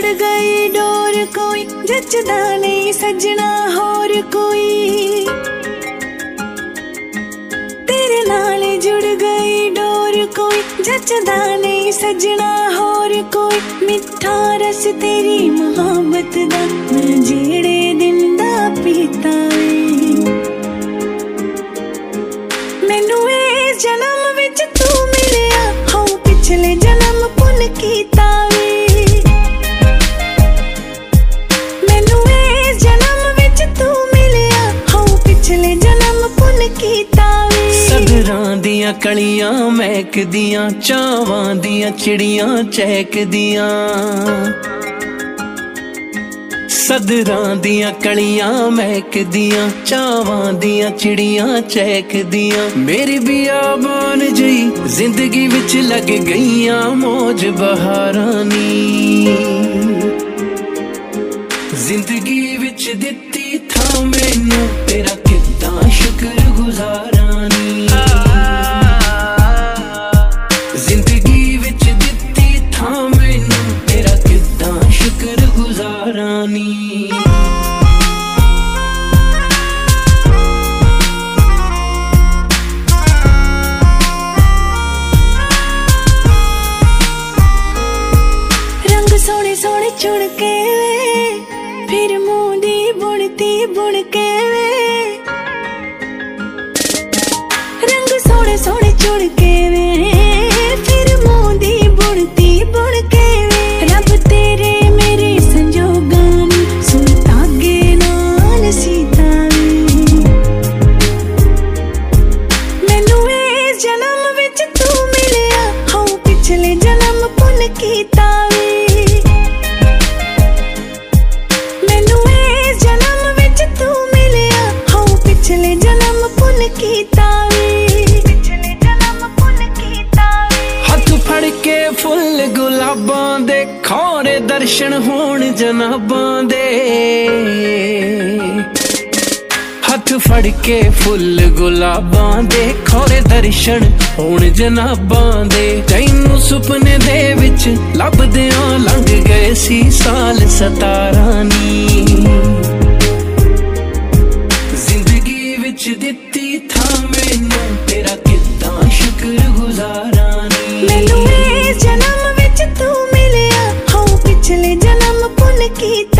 ਜੁੜ ਗਈ, ਡੋਰ ਕੋਈ ਜੱਜਦਾ ਨਹੀਂ, ਸੱਜਣਾ ਹੋਰ ਕੋਈ। ਤੇਰੇ ਨਾਲ ਜੁੜ ਗਈ, ਡੋਰ ਕੋਈ ਜੱਜਦਾ ਨਹੀਂ, ਸੱਜਣਾ ਹੋਰ ਕੋਈ। ਮਿੱਠਾ ਰਸ ਤੇਰੀ ਮੁਹੱਬਤ ਦਾ ਮੈਂ ਜਿਹੜੇ ਦਿਨ ਦਾ ਪੀਤਾ ਏ। ਮੈਨੂੰ ਇਹ ਜਨਮ ਵਿੱਚ ਤੂੰ ਮਿਲਿਆ। ਹਾਂ ਪਿਛਲੇ ਜਨਮ ਪੁੰਨ ਕੀਤਾ। ਪਿਛਲੇ ਜਨਮ ਪੁੰਨ ਕੀਤਾ ਵੇ। ਸਦਰਾਂ ਦੀਆਂ ਕਲੀਆਂ ਮਹਿਕਦੀਆਂ ਚਾਵਾਂ ਦੀਆਂ ਚਿੜੀਆਂ ਚਹਿਕਦੀਆਂ ਸਦਰਾਂ ਦੀਆਂ ਕਲੀਆਂ ਮਹਿਕਦੀਆਂ ਚਾਵਾਂ ਦੀਆਂ ਚਿੜੀਆਂ ਚਹਿਕਦੀਆਂ ਮੇਰੀ ਬਿਆਬਾਨ ਜਈ ਜ਼ਿੰਦਗੀ ਵਿੱਚ ਲੱਗ ਗਈਆਂ ਮੋਜ ਬਹਾਰਾਂ ਨੀ ਚੁਣ ਕੇ ਵੇ, ਫਿਰ ਮੂੰਹ ਦੀ ਬੁਣਤੀ ਬੁਣ ਕੇ ਵੇ। ਰੰਗ ਸੋਹਣੇ ਸੋਹਣੇ ਚੁਣ ਕੇ ਵੇ, ਫਿਰ ਮੂੰਹ ਦੀ ਬੁਣਤੀ ਬੁਣ ਕੇ ਵੇ। ਰੱਬ ਤੇਰੇ ਮੇਰੇ ਸੰਜੋਗਾਂ ਨੂੰ ਸੁਣ ਤਾਗੇ ਨਾਲ ਸੀਤਾ ਮੈਨੂੰ ਇਹ ਜਨਮ ਵਿੱਚ ਤੂੰ ਮਿਲਿਆ ਹਾਂ ਪਿਛਲੇ ਜਨਮ ਪੁੰਨ ਕੀਤਾ। ਖੋਰੇ ਦਰਸ਼ਨ ਹੋਣ ਜਨਾਬਾਂ ਦੇ। ਹੱਥ ਫੜ ਕੇ ਫੁੱਲ ਗੁਲਾਬਾਂ ਦੇ। ਖੋਰੇ ਦਰਸ਼ਨ ਹੋਣ ਜਨਾਬਾਂ ਦੇ। ਤੈਨੂੰ ਸੁਪਨੇ ਦੇ ਵਿੱਚ ਲੱਭਦਿਆਂ ਲੰਘ ਗਏ ਸੀ ਸਾਲ ਸਤਾਰਾਂ ਨੀ ਜ਼ਿੰਦਗੀ ਵਿੱਚ ਦਿੱਤੀ ਥਾਂ ਮੈਨੂੰ